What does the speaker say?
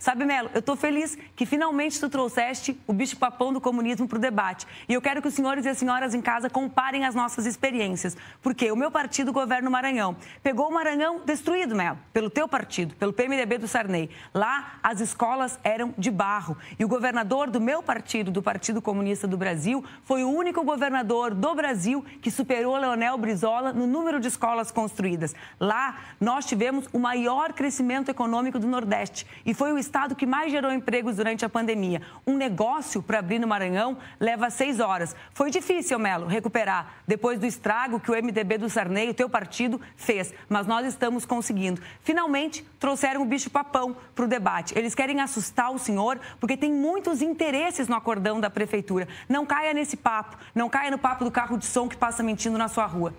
Sabe, Melo, eu estou feliz que finalmente tu trouxeste o bicho-papão do comunismo para o debate. E eu quero que os senhores e as senhoras em casa comparem as nossas experiências. Porque o meu partido governa o Maranhão. Pegou o Maranhão destruído, Melo, pelo teu partido, pelo PMDB do Sarney. Lá, as escolas eram de barro. E o governador do meu partido, do Partido Comunista do Brasil, foi o único governador do Brasil que superou Leonel Brizola no número de escolas construídas. Lá, nós tivemos o maior crescimento econômico do Nordeste. E foi o estado que mais gerou empregos durante a pandemia. Um negócio para abrir no Maranhão leva seis horas. Foi difícil, Melo, recuperar depois do estrago que o MDB do Sarney, o teu partido, fez. Mas nós estamos conseguindo. Finalmente, trouxeram o bicho-papão para o debate. Eles querem assustar o senhor porque tem muitos interesses no acordão da prefeitura. Não caia nesse papo. Não caia no papo do carro de som que passa mentindo na sua rua.